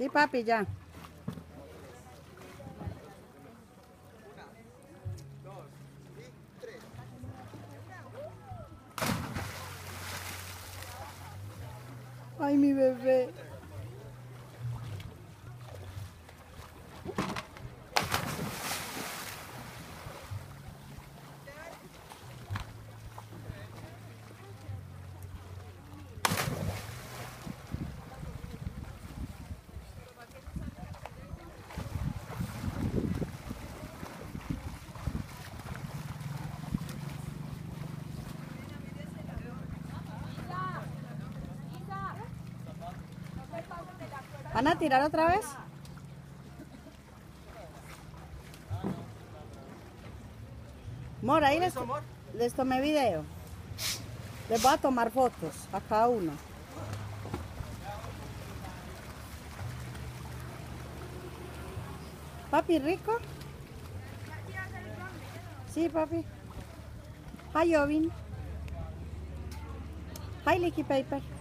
Sí, papi, ya. Ay, mi bebé. ¿Van a tirar otra vez? Mora, ahí les, les tomé video. Les voy a tomar fotos a cada uno. Papi, rico. Sí, papi. Hi, Jovin. Hi, Licky Paper.